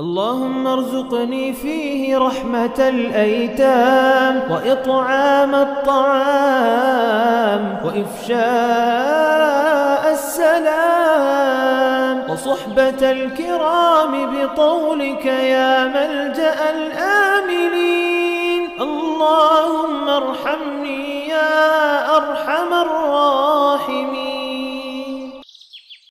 اللهم ارزقني فيه رحمة الأيتام وإطعام الطعام وإفشاء السلام وصحبة الكرام بطولك يا ملجأ الآمنين. اللهم ارحمني يا أرحم